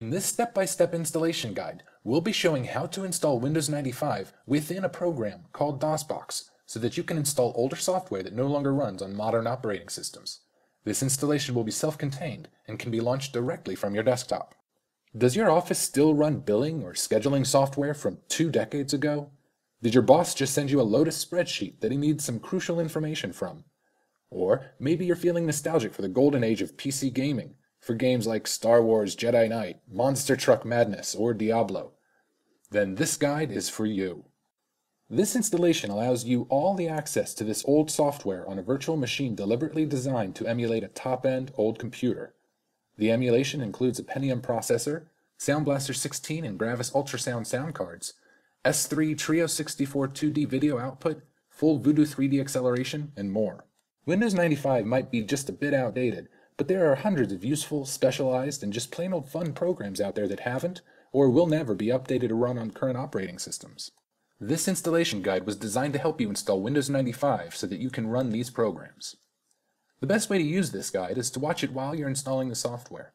In this step-by-step installation guide, we'll be showing how to install Windows 95 within a program called DOSBox so that you can install older software that no longer runs on modern operating systems. This installation will be self-contained and can be launched directly from your desktop. Does your office still run billing or scheduling software from two decades ago? Did your boss just send you a Lotus spreadsheet that he needs some crucial information from? Or maybe you're feeling nostalgic for the golden age of PC gaming, for games like Star Wars Jedi Knight, Monster Truck Madness, or Diablo. Then this guide is for you. This installation allows you all the access to this old software on a virtual machine deliberately designed to emulate a top-end old computer. The emulation includes a Pentium processor, Sound Blaster 16 and Gravis Ultrasound sound cards, S3 Trio 64 2D video output, full Voodoo 3D acceleration, and more. Windows 95 might be just a bit outdated, but there are hundreds of useful, specialized, and just plain old fun programs out there that haven't, or will never be updated or run on current operating systems. This installation guide was designed to help you install Windows 95 so that you can run these programs. The best way to use this guide is to watch it while you're installing the software.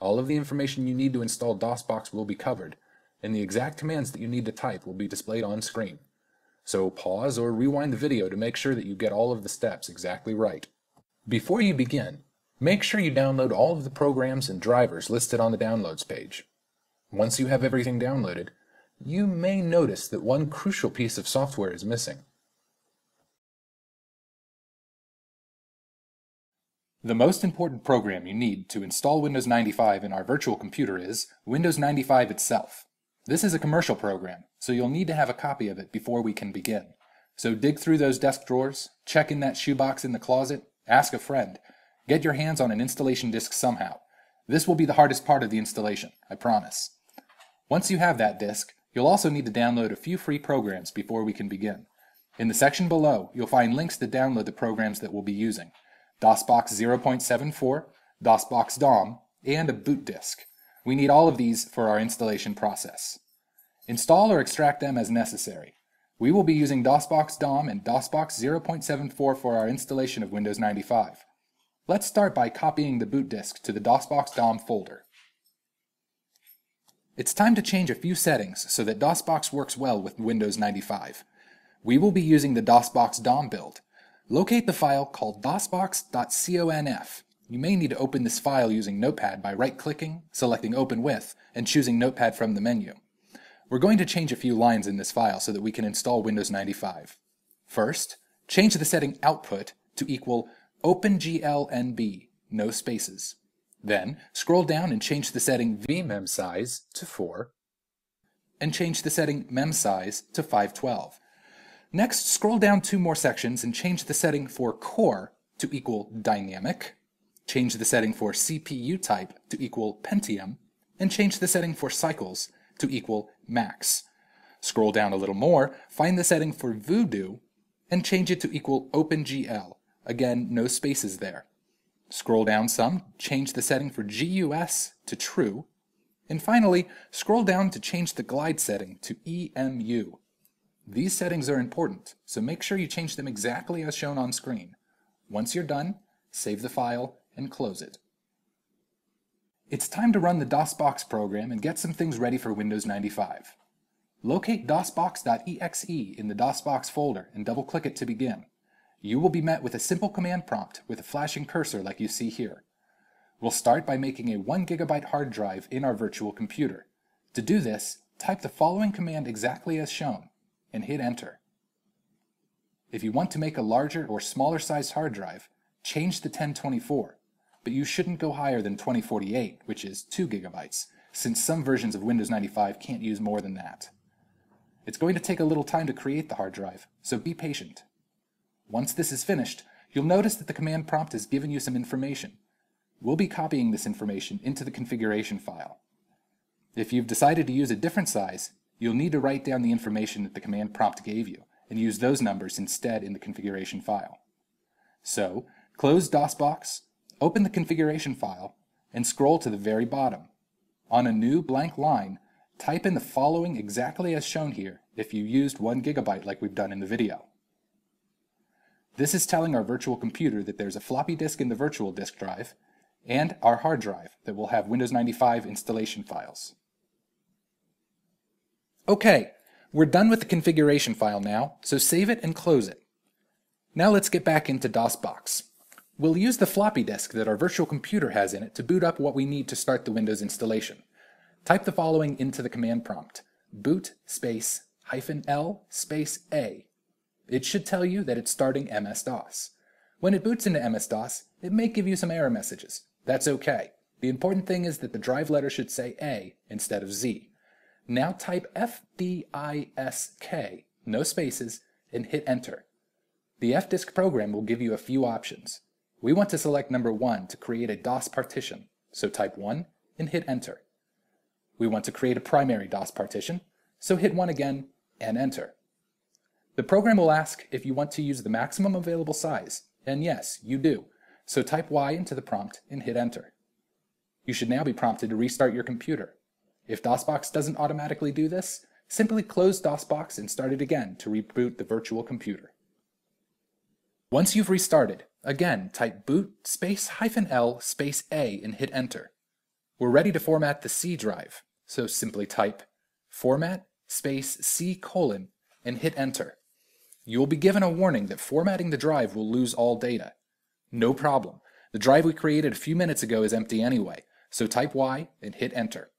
All of the information you need to install DOSBox will be covered, and the exact commands that you need to type will be displayed on screen. So pause or rewind the video to make sure that you get all of the steps exactly right. Before you begin, make sure you download all of the programs and drivers listed on the Downloads page. Once you have everything downloaded, you may notice that one crucial piece of software is missing. The most important program you need to install Windows 95 in our virtual computer is Windows 95 itself. This is a commercial program, so you'll need to have a copy of it before we can begin. So dig through those desk drawers, check in that shoebox in the closet, ask a friend. Get your hands on an installation disk somehow. This will be the hardest part of the installation, I promise. Once you have that disk, you'll also need to download a few free programs before we can begin. In the section below, you'll find links to download the programs that we'll be using. DOSBox 0.74, DOSBox Daum, and a boot disk. We need all of these for our installation process. Install or extract them as necessary. We will be using DOSBox Daum and DOSBox 0.74 for our installation of Windows 95. Let's start by copying the boot disk to the DOSBox Daum folder. It's time to change a few settings so that DOSBox works well with Windows 95. We will be using the DOSBox Daum build. Locate the file called dosbox.conf you may need to open this file using Notepad by right-clicking, selecting Open With, and choosing Notepad from the menu. We're going to change a few lines in this file so that we can install Windows 95. First, change the setting Output to equal OpenGLNB, no spaces. Then, scroll down and change the setting vMemSize to 4, and change the setting memsize to 512. Next, scroll down two more sections and change the setting for core to equal dynamic, change the setting for CPU type to equal Pentium, and change the setting for cycles to equal max. Scroll down a little more, find the setting for Voodoo, and change it to equal OpenGL. Again, no spaces there. Scroll down some, change the setting for GUS to true, and finally, scroll down to change the glide setting to EMU. These settings are important, so make sure you change them exactly as shown on screen. Once you're done, save the file and close it. It's time to run the DOSBox program and get some things ready for Windows 95. Locate dosbox.exe in the DOSBox folder and double-click it to begin. You will be met with a simple command prompt with a flashing cursor like you see here. We'll start by making a 1 gigabyte hard drive in our virtual computer. To do this, type the following command exactly as shown, and hit enter. If you want to make a larger or smaller sized hard drive, change to 1024 but you shouldn't go higher than 2048, which is 2 gigabytes, since some versions of Windows 95 can't use more than that. It's going to take a little time to create the hard drive, so be patient. Once this is finished, you'll notice that the command prompt has given you some information. We'll be copying this information into the configuration file. If you've decided to use a different size, you'll need to write down the information that the command prompt gave you and use those numbers instead in the configuration file. So, close DOSBox, Open the configuration file and scroll to the very bottom. On a new blank line, type in the following exactly as shown here if you used 1 gigabyte like we've done in the video. This is telling our virtual computer that there's a floppy disk in the virtual disk drive, and our hard drive that will have Windows 95 installation files. Okay, we're done with the configuration file now, so save it and close it. Now let's get back into DOSBox. We'll use the floppy disk that our virtual computer has in it to boot up what we need to start the Windows installation. Type the following into the command prompt, boot space hyphen L space A. It should tell you that it's starting MS-DOS. When it boots into MS-DOS, it may give you some error messages. That's okay. The important thing is that the drive letter should say A instead of Z. Now type FDISK, no spaces, and hit enter. The fdisk program will give you a few options. We want to select number 1 to create a DOS partition, so type 1 and hit enter. We want to create a primary DOS partition, so hit 1 again and enter. The program will ask if you want to use the maximum available size, and yes, you do. So type Y into the prompt and hit enter. You should now be prompted to restart your computer. If DOSBox doesn't automatically do this, simply close DOSBox and start it again to reboot the virtual computer. Once you've restarted, again type boot space hyphen L space A and hit enter. We're ready to format the C drive, so simply type format space C colon and hit enter. You will be given a warning that formatting the drive will lose all data. No problem. The drive we created a few minutes ago is empty anyway, so type Y and hit enter.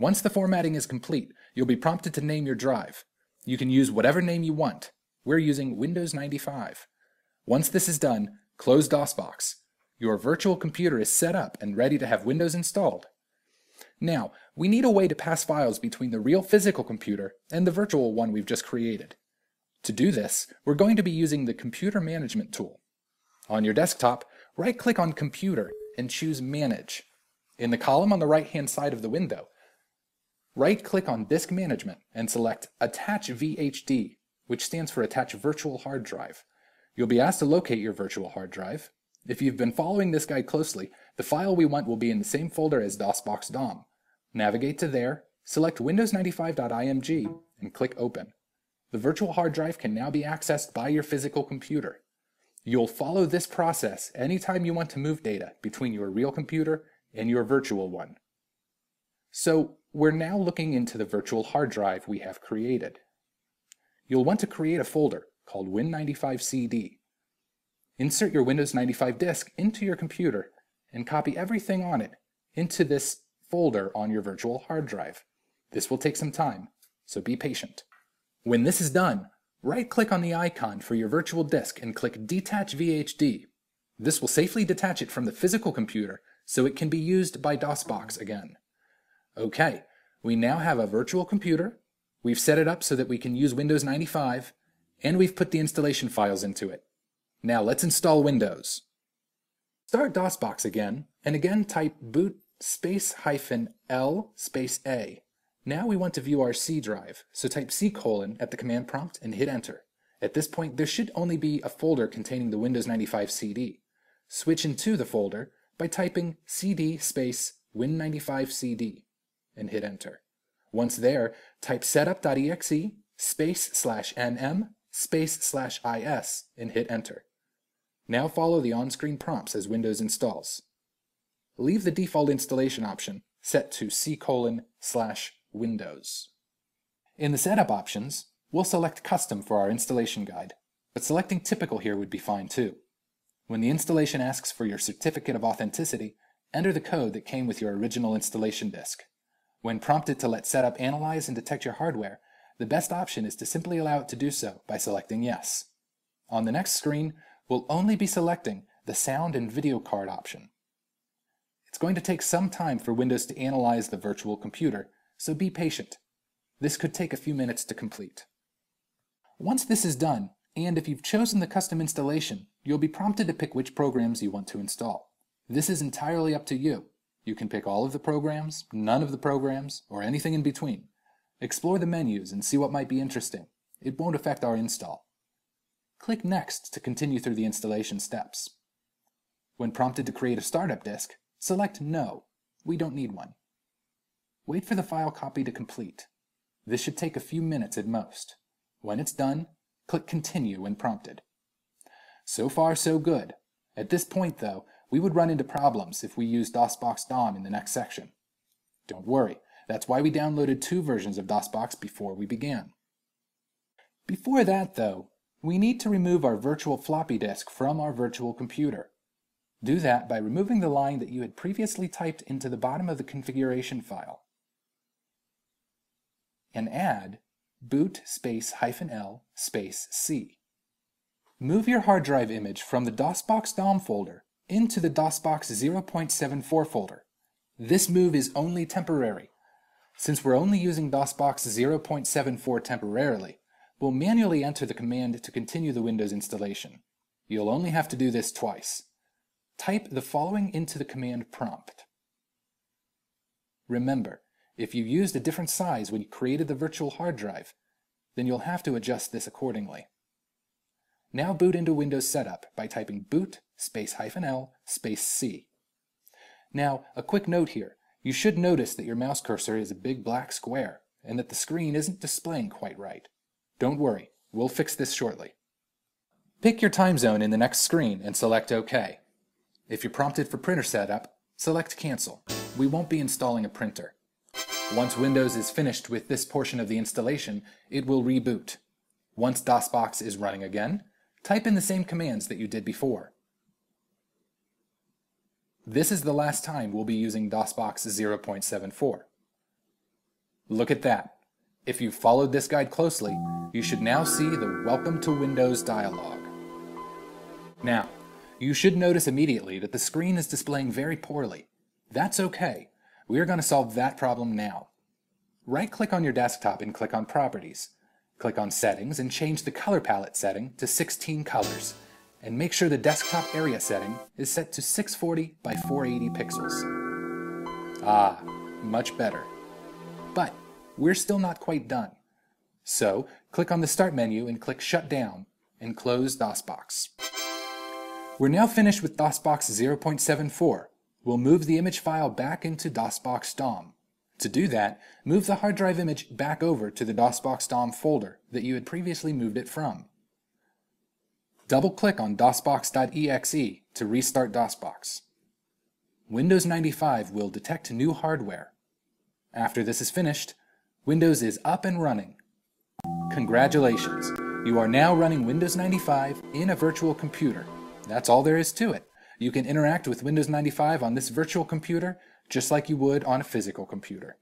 Once the formatting is complete, you'll be prompted to name your drive. You can use whatever name you want. We're using Windows 95. Once this is done, close DOSBox. Your virtual computer is set up and ready to have Windows installed. Now, we need a way to pass files between the real physical computer and the virtual one we've just created. To do this, we're going to be using the Computer Management tool. On your desktop, right-click on Computer and choose Manage. In the column on the right-hand side of the window, right-click on Disk Management and select Attach VHD, which stands for Attach Virtual Hard Drive. You'll be asked to locate your virtual hard drive. If you've been following this guide closely, the file we want will be in the same folder as DOSBox Daum. Navigate to there, select windows95.img, and click Open. The virtual hard drive can now be accessed by your physical computer. You'll follow this process anytime you want to move data between your real computer and your virtual one. So we're now looking into the virtual hard drive we have created. You'll want to create a folder called Win95CD. Insert your Windows 95 disk into your computer and copy everything on it into this folder on your virtual hard drive. This will take some time, so be patient. When this is done, right-click on the icon for your virtual disk and click Detach VHD. This will safely detach it from the physical computer so it can be used by DOSBox again. Okay, we now have a virtual computer, we've set it up so that we can use Windows 95, and we've put the installation files into it. Now let's install Windows. Start DOSBox again, and again type boot space hyphen L space A. Now we want to view our C drive, so type C colon at the command prompt and hit enter. At this point, there should only be a folder containing the Windows 95 CD. Switch into the folder by typing cd space win95cd and hit enter. Once there, type setup.exe space slash nm space slash is and hit enter. Now follow the on-screen prompts as Windows installs. Leave the default installation option set to c colon slash Windows. In the setup options, we'll select Custom for our installation guide, but selecting Typical here would be fine too. When the installation asks for your certificate of authenticity, enter the code that came with your original installation disk. When prompted to let Setup analyze and detect your hardware, the best option is to simply allow it to do so by selecting Yes. On the next screen, we'll only be selecting the Sound and Video Card option. It's going to take some time for Windows to analyze the virtual computer, so be patient. This could take a few minutes to complete. Once this is done, and if you've chosen the custom installation, you'll be prompted to pick which programs you want to install. This is entirely up to you. You can pick all of the programs, none of the programs, or anything in between. Explore the menus and see what might be interesting. It won't affect our install. Click Next to continue through the installation steps. When prompted to create a startup disk, select No. We don't need one. Wait for the file copy to complete. This should take a few minutes at most. When it's done, click Continue when prompted. So far, so good. At this point, though, we would run into problems if we used DOSBox Daum in the next section. Don't worry, that's why we downloaded two versions of DOSBox before we began. Before that, though, we need to remove our virtual floppy disk from our virtual computer. Do that by removing the line that you had previously typed into the bottom of the configuration file. And add boot space hyphen L space C. Move your hard drive image from the DOSBox Daum folder into the DOSBox 0.74 folder. This move is only temporary. Since we're only using DOSBox 0.74 temporarily, we'll manually enter the command to continue the Windows installation. You'll only have to do this twice. Type the following into the command prompt. Remember, if you used a different size when you created the virtual hard drive, then you'll have to adjust this accordingly. Now boot into Windows Setup by typing boot space hyphen L space C. Now, a quick note here. You should notice that your mouse cursor is a big black square and that the screen isn't displaying quite right. Don't worry, we'll fix this shortly. Pick your time zone in the next screen and select OK. If you're prompted for printer setup, select Cancel. We won't be installing a printer. Once Windows is finished with this portion of the installation, it will reboot. Once DOSBox is running again, type in the same commands that you did before. This is the last time we'll be using DOSBox 0.74. Look at that. If you've followed this guide closely, you should now see the Welcome to Windows dialog. Now, you should notice immediately that the screen is displaying very poorly. That's okay. We are going to solve that problem now. Right-click on your desktop and click on Properties. Click on Settings and change the color palette setting to 16 colors. And make sure the desktop area setting is set to 640 by 480 pixels. Ah, much better. But we're still not quite done. So, click on the Start menu and click Shut Down and close DOSBox. We're now finished with DOSBox 0.74, We'll move the image file back into DOSBox Daum. To do that, move the hard drive image back over to the DOSBox Daum folder that you had previously moved it from. Double-click on DOSBox.exe to restart DOSBox. Windows 95 will detect new hardware. After this is finished, Windows is up and running. Congratulations! You are now running Windows 95 in a virtual computer. That's all there is to it. You can interact with Windows 95 on this virtual computer just like you would on a physical computer.